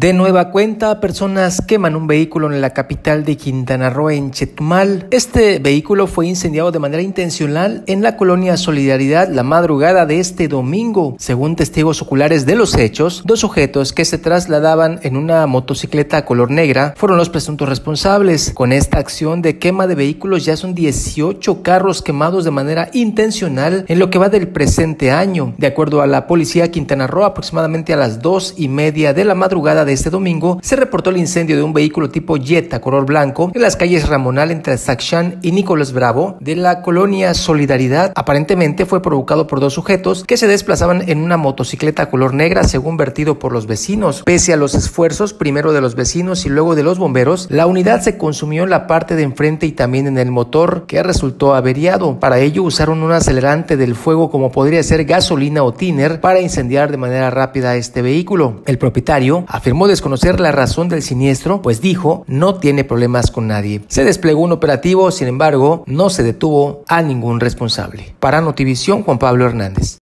De nueva cuenta, personas queman un vehículo en la capital de Quintana Roo, en Chetumal. Este vehículo fue incendiado de manera intencional en la colonia Solidaridad la madrugada de este domingo. Según testigos oculares de los hechos, dos sujetos que se trasladaban en una motocicleta color negra fueron los presuntos responsables. Con esta acción de quema de vehículos ya son 18 carros quemados de manera intencional en lo que va del presente año. De acuerdo a la policía Quintana Roo, aproximadamente a las dos y media de la madrugada de este domingo, se reportó el incendio de un vehículo tipo Jetta color blanco en las calles Ramonal entre Saxán y Nicolás Bravo de la colonia Solidaridad. Aparentemente fue provocado por dos sujetos que se desplazaban en una motocicleta color negra según vertido por los vecinos. Pese a los esfuerzos primero de los vecinos y luego de los bomberos, la unidad se consumió en la parte de enfrente y también en el motor que resultó averiado. Para ello usaron un acelerante del fuego como podría ser gasolina o tiner para incendiar de manera rápida este vehículo. El propietario afirmó desconocer la razón del siniestro, pues dijo no tiene problemas con nadie. Se desplegó un operativo, sin embargo, no se detuvo a ningún responsable. Para Notivisión, Juan Pablo Hernández.